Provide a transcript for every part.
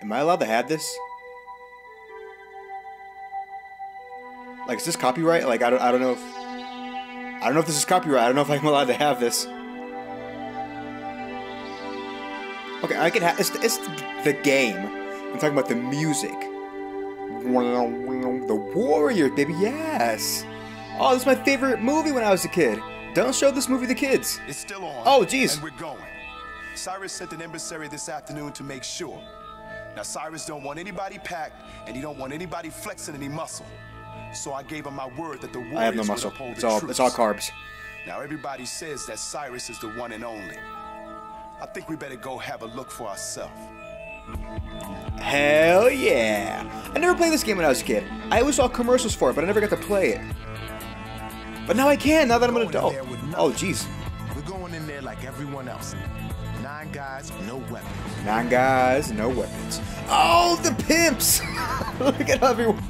Am I allowed to have this? Like, is this copyright? Like, I don't, I don't know if... I don't know if this is copyright. I don't know if I'm allowed to have this. Okay, I can have... It's, it's the game. I'm talking about the music. The Warriors, baby, yes! Oh, this is my favorite movie when I was a kid. Don't show this movie to kids. It's still on. Oh, jeez. And we're going. Cyrus sent an emissary this afternoon to make sure. Now, Cyrus don't want anybody packed, and he don't want anybody flexing any muscle. So I gave him my word that the Warriors I have no muscle. It's all, it's all carbs. Now, everybody says that Cyrus is the one and only. I think we better go have a look for ourselves. Hell yeah! I never played this game when I was a kid. I always saw commercials for it, but I never got to play it. But now I can, now that I'm an adult. Oh, jeez. We're going in there like everyone else. Nine guys, no weapons. Nine guys, no weapons. Oh, the pimps! Look at everyone.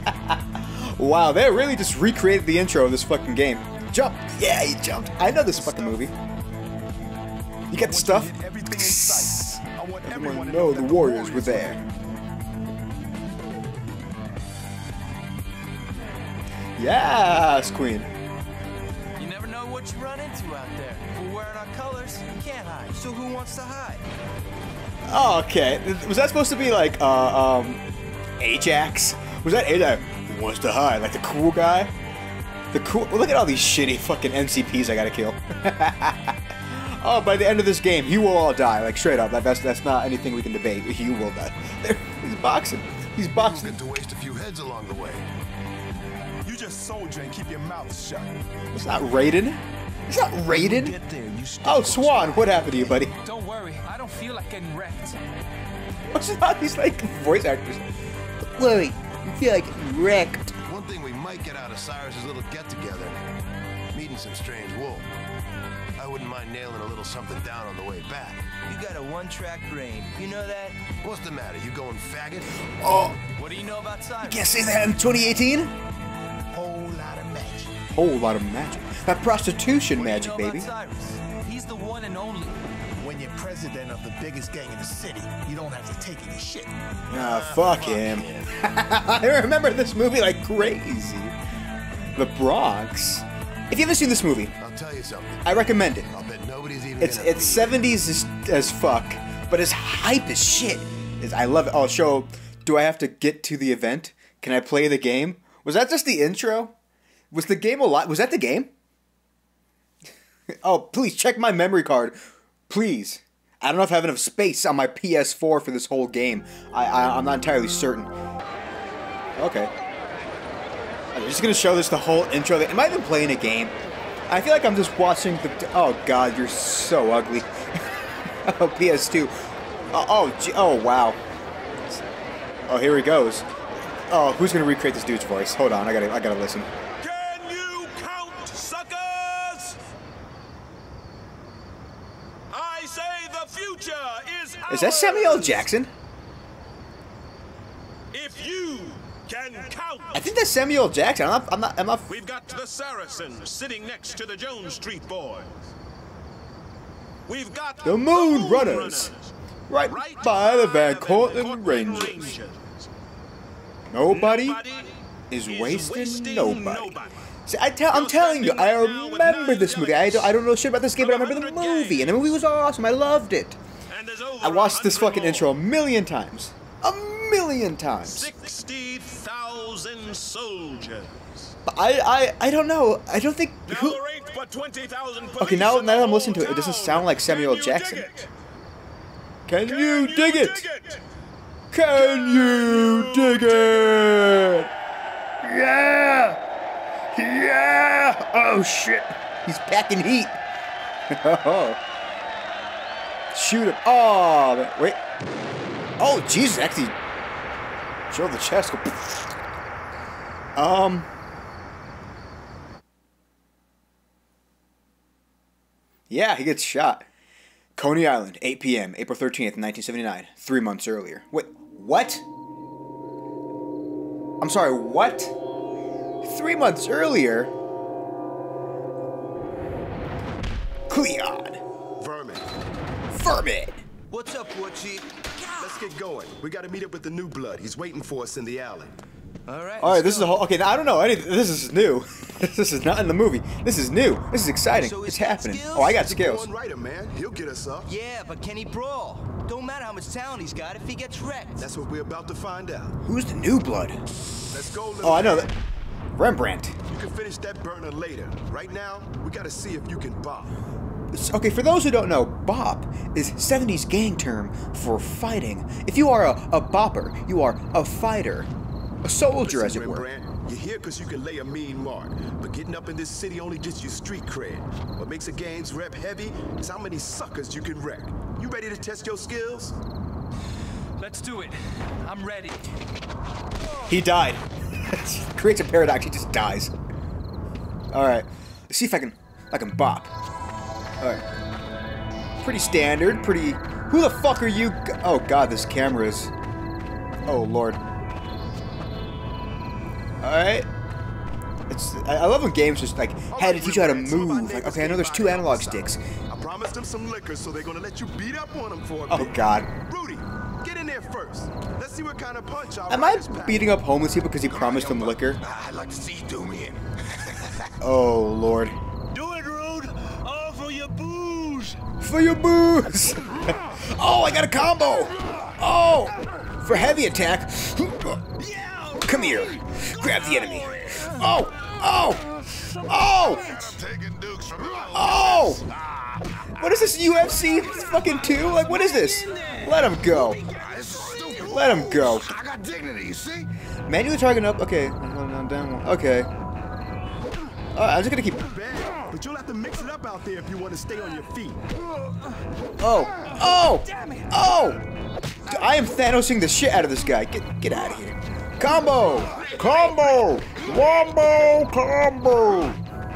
wow, they really just recreated the intro of this fucking game. Jump! Yeah, he jumped. I know this fucking movie. You got the I want you to stuff? hit everything in sight. I want everyone Everyone to know the Warriors were there. Yes, Queen. You never know what you run into out there. We're wearing our colors, you can't hide. So who wants to hide? Oh, okay. Was that supposed to be like, uh, um, Ajax? Was that Ajax? Who wants to hide? Like the cool guy? The cool. Look at all these shitty fucking NCPs I gotta kill. oh, by the end of this game, you will all die. Like straight up. That, that's that's not anything we can debate. You will die. There, he's boxing. He's You boxing. get to waste a few heads along the way. You just soldier and keep your mouth shut. It's not Raiden. It's not Raiden. Get there, you stay Oh, Swan, what happened to you, buddy? Don't worry, I don't feel like getting wrecked. What's not these like voice actors? Worry, you feel like wrecked. One thing we might get out of Cyrus's little get-together, meeting some strange wolf. I wouldn't mind nailing a little something down on the way back. You got a one-track brain. You know that? What's the matter? You going faggot? Oh, What do you know about Cyrus? can't say that in 2018. Whole lot of magic. Whole lot of magic. That prostitution What do you magic, know baby. About Cyrus? He's the one and only. When you're president of the biggest gang in the city, you don't have to take any shit. Ah, fuck him. I remember this movie like crazy. The Bronx. If you haven't seen this movie, I'll tell you something. I recommend it. I'll bet nobody's even It's it's 70s as, as fuck, but it's hype as shit. It's, I love it. Oh, show. Do I have to get to the event? Can I play the game? Was that just the intro? Was the game a lot? Was that the game? oh, please check my memory card, please. I don't know if I have enough space on my PS4 for this whole game. I, I I'm not entirely certain. Okay. I'm just gonna show this the whole intro. Am I even playing a game? I feel like I'm just watching the. Oh God, you're so ugly. oh, PS2. Oh, oh, oh, wow. Oh, here he goes. Oh, who's gonna recreate this dude's voice? Hold on, I gotta, I gotta listen. Can you count, suckers? I say the future is Is that Samuel Jackson? If you can count. I think that's Samuel Jackson. I'm not. I'm not. I'm not. We've got the Saracens sitting next to the Jones Street Boys. We've got The Moon Runners. Right, by the Van Cortlandt Rangers. Nobody is wasting nobody. See, I tell, I'm telling you, I remember this movie. I don't, I don't know shit about this game, but I remember the movie, and the movie was awesome. I loved it. I watched this fucking intro a million times. A million times. 60,000 soldiers. But I, I, I don't know. I don't think who. there ain't but 20,000 Okay, now now that I'm listening to it, it doesn't sound like Samuel Jackson. Can you dig it? dig it? Can you dig it? Yeah! Yeah! Oh shit! He's packing heat. Oh. Shoot him. Oh, man. wait. Oh, Jesus, actually. Show the chest. Um. Yeah, he gets shot. Coney Island, 8 p.m., April 13th, 1979. Three months earlier. Wait, what? I'm sorry, what? Three months earlier? Cleon. Vermin. Vermin. What's up, Butchie? let's get going. We gotta meet up with the new blood. He's waiting for us in the alley. All right. All right, let's this is a whole. Okay, now I don't know any. This is new. this is not in the movie. This is new. This is exciting. So it's happening. skills? Oh, I got The skills. born writer, man. He'll get us up. Yeah, but can he brawl? Don't matter how much talent he's got if he gets wrecked. That's what we're about to find out. Who's the new blood? Let's go, little Oh, I know that. Rembrandt. You can finish that burner later. Right now, we gotta see if you can bop. Okay, for those who don't know, bop is 70s gang term for fighting. If you are a, a bopper, you are a fighter. A soldier, as it were. Rembrandt, you're here because you can lay a mean mark. But getting up in this city only gets you street cred. What makes a gang's rep heavy is how many suckers you can wreck. You ready to test your skills? Let's do it. I'm ready. He died. Creates a paradox. He just dies. All right. Let's see if I can, I can bop. All right. Pretty standard. Pretty. Who the fuck are you? Oh God, this camera is. Oh Lord. All right. It's. I, love when games just like had to teach you how to Rembrandt, some of our move. Like, okay, I know there's two analog sticks. I promised them some liquor, so they're gonna let you beat up on them for a Oh. God. Rudy, get in there first. Let's see what kind of punch Am I beating up homeless people because he promised them liquor? I'd like to see you do me in. Oh Lord. Do it, Rude! All for your booze! For your booze! oh, I got a combo! Oh! For heavy attack. Come here. Grab the enemy. Oh! Oh! Oh! Oh! What is this UFC fucking two? Like, what is this? Let him go. Let him go. I got dignity, see? Manually targeting up. Okay. Down, down, one. Okay. Alright, I'm just gonna keep. Bad, but you'll have to mix it up out there if you want to stay on your feet. Oh! Oh! Oh! I am Thanosing the shit out of this guy. Get get out of here. Combo! Combo! Wombo! Combo!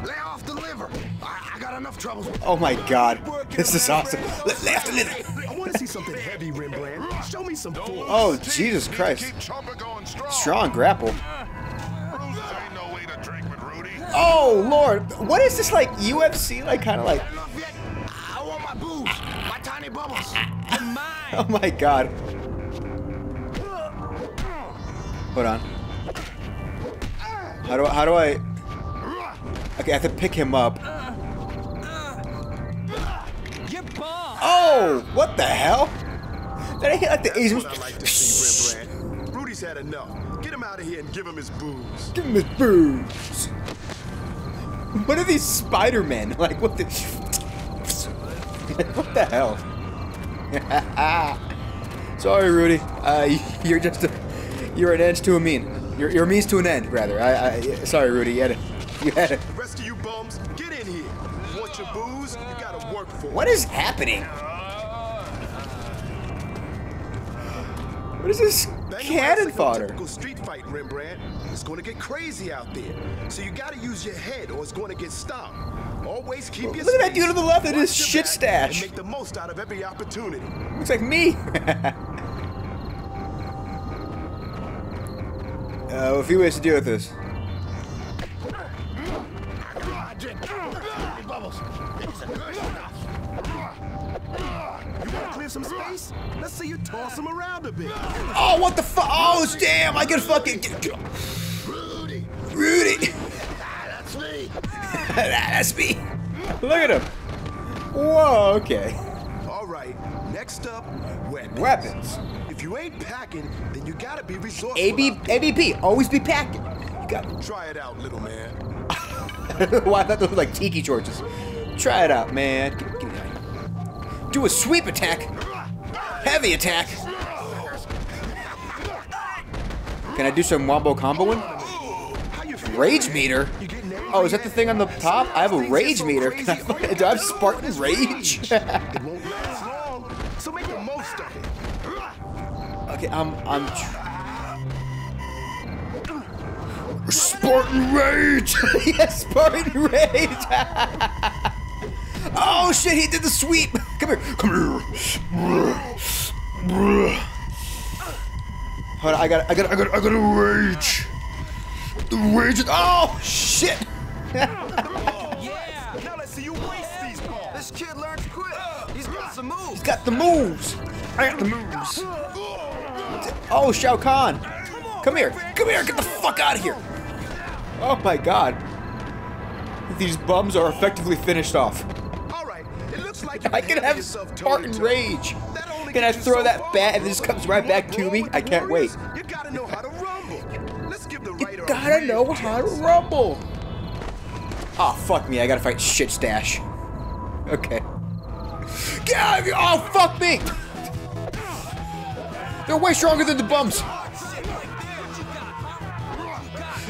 Lay off the liver. I, I got enough troubles. Oh my god. This is awesome. Le- Left a little. I want to see something heavy, Rembrandt. Show me some force. Oh, Jesus Christ. Keep chomping going strong. Strong grapple. Oh, Lord. What is this, like, UFC? Like, kind of like. I want my booze. My tiny bubbles. Oh my god. Hold on. How do I. How do I. Okay, I have to pick him up. Oh! What the hell? I hit like the Asian? like to see, Rembrandt. Rudy's had enough. Get him out of here and give him his booze. Give him his booze. What are these Spider-Men? Like, what the... what the hell? Sorry, Rudy. Uh, you're just a... You're an edge to a mean. You're, you're a means to an end, rather. I, I, sorry, Rudy. You had to... You had to... The rest of you bums, get in here. Want your booze? You gotta work for it. What is happening? What is this cannon like fodder? Typical street fight, Rembrandt. It's going to get crazy out there. So you got to use your head, or it's going to get stopped. Always keep your Look at that space, dude on the left with his shit stash. Make the most out of every opportunity. Looks like me. uh, a few ways to deal with this. Some space? Let's see you toss him around a bit. Oh, what the fuck? Oh, damn! I can fucking get, get- Rudy. Rudy. Ah, that's me. That's me. Look at him. Whoa. Okay. All right. Next up, weapons. Weapons. If you ain't packing, then you got to be resourceful. AB. ABP. Always be packing. You gotta... Try it out, little man. Why I thought those were like tiki torches. Try it out, man. Give, give me that. Do a sweep attack. Heavy attack. Can I do some wombo comboing? Rage meter. Oh, is that the thing on the top? I have a rage meter. I, do I have Spartan rage? okay, I'm I'm. Spartan rage. yes, Spartan rage. oh shit! He did the sweep. Come here. Come here. Hold on, I got, I got, I got, I got a rage. The rage. is- Oh shit! Yeah. Now let's see you waste these balls. This kid learns quick. He's got some the moves. He's got the moves. I got the moves. Oh, Shao Kahn. Come here. Come here. Get the fuck out of here. Oh my god. These bums are effectively finished off. All right, it looks like I can have Spartan rage. I throw that bat and it just comes right back to me? I can't wait. You gotta know how to rumble. Let's give the You gotta real know how to rumble. Oh, fuck me. I gotta fight Shit Stash. Okay. Get out of here! Oh, fuck me! They're way stronger than the bums.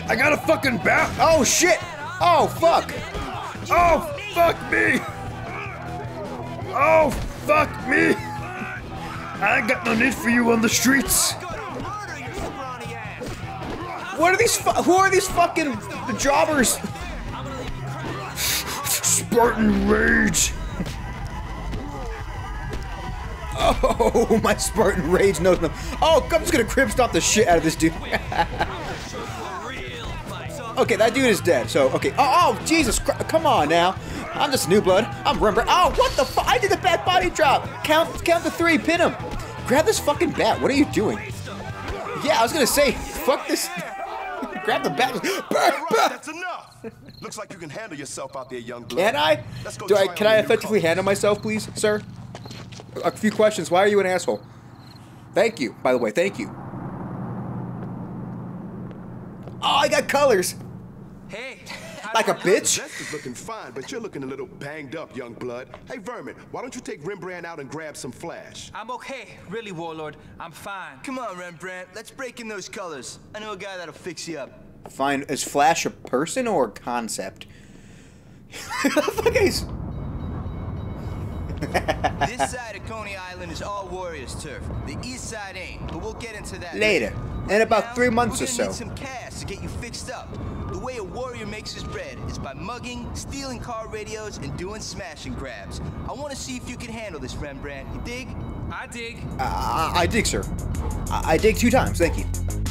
I got a fucking bat. Oh, shit! Oh, fuck! Oh, fuck me! Oh, fuck me! I ain't got no need for you on the streets. Murder your scrawny ass. What are these? Fu- who are these fucking jobbers? Spartan rage. Oh, my Spartan rage knows no. Oh, I'm just gonna crib stop the shit out of this dude. okay, that dude is dead. So, okay. Oh, oh Jesus Christ! Come on now. I'm just new blood. I'm Rembrandt. Oh, what the fuck? I did the back body drop. Count, count the three. Pin him. Grab this fucking bat. What are you doing? Yeah, I was gonna say, fuck this. Grab the bat. Bah, All right, that's enough. Looks like you can handle yourself out there, young blood. Can I? Do I? Can I effectively handle myself, please, sir? A few questions. Why are you an asshole? Thank you. By the way, thank you. Oh, I got colors. Hey. Like a bitch. vest is looking fine, but you're looking a little banged up, young blood. Hey, Vermin, why don't you take Rembrandt out and grab some flash? I'm okay, really, Warlord. I'm fine. Come on, Rembrandt. Let's break in those colors. I know a guy that'll fix you up. Fine. Is Flash a person or a concept? Fuck is. this side of Coney Island is all Warriors turf. The east side ain't, but we'll get into that Later. In about Now, three months we're or gonna so. Need some cash to get you fixed up. The way a warrior makes his bread is by mugging, stealing car radios, and doing smash and grabs. I want to see if you can handle this, Rembrandt. You dig? I dig. I, I dig, sir. I, I dig two times. Thank you.